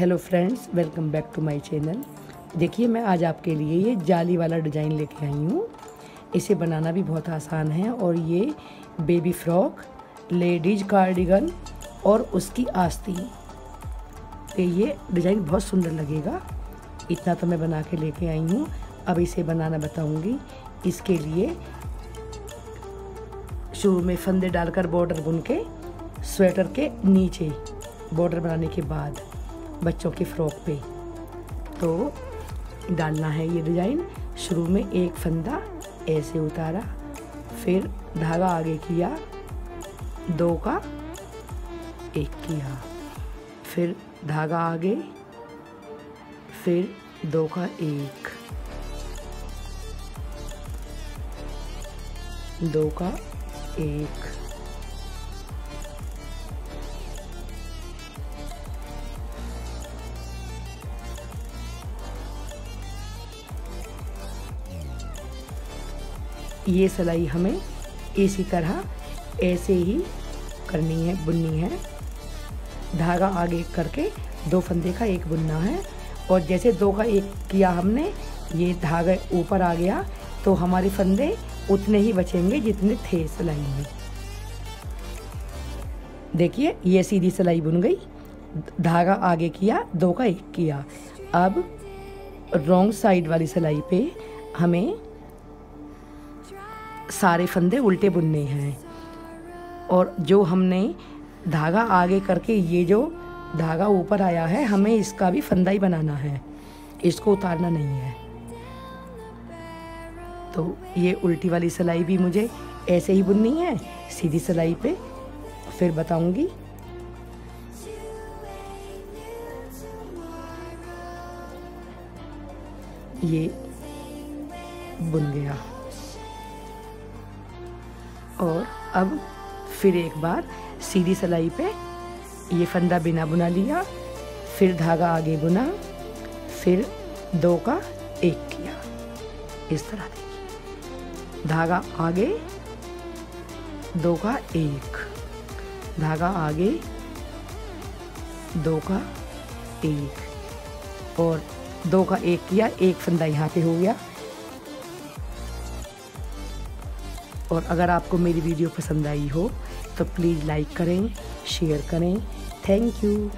Hello friends welcome back to my channel देखिए, मैं आज आपके लिए ये जाली वाला डिज़ाइन लेके आई हूँ। इसे बनाना भी बहुत आसान है और ये बेबी फ्रॉक लेडीज़ कार्डिगन और उसकी आस्ती। तो ये डिज़ाइन बहुत सुंदर लगेगा। इतना तो मैं बना के लेके आई हूँ। अब इसे बनाना बताऊँगी। इसके लिए शुरू में फंदे डालकर बॉर्डर बुन के स्वेटर के नीचे बॉर्डर बनाने के बाद। बच्चों के फ्रॉक पे। तो डालना है ये डिज़ाइन। शुरू में एक फंदा ऐसे उतारा, फिर धागा आगे किया, दो का, एक किया। फिर धागा आगे, फिर दो का एक। दो का एक। ये सिलाई हमें इसी तरह ऐसे ही करनी है, बुननी है। धागा आगे करके दो फंदे का एक बुनना है और जैसे दो का एक किया हमने, ये धागा ऊपर आ गया तो हमारे फंदे उतने ही बचेंगे जितने थे सिलाई में। देखिए, ये सीधी सिलाई बुन गई, धागा आगे किया, दो का एक किया। अब रॉन्ग साइड वाली सिलाई पे हमें सारे फंदे उल्टे बुनने हैं। और जो हमने धागा आगे करके ये जो धागा ऊपर आया है, हमें इसका भी फंदा ही बनाना है। इसको उतारना नहीं है। तो ये उल्टी वाली सिलाई भी मुझे ऐसे ही बुननी है, सीधी सिलाई पे। फिर बताऊँगी। ये बुन गया। और अब फिर एक बार सीधी सिलाई पे ये फंदा बिना बुना लिया, फिर धागा आगे बुना, फिर दो का एक किया। इस तरह देखिए। धागा आगे, दो का एक। धागा आगे, दो का एक। और दो का एक किया, एक फंदा यहाँ पे हो गया। और अगर आपको मेरी वीडियो पसंद आई हो तो प्लीज़ लाइक करें, शेयर करें। Thank you.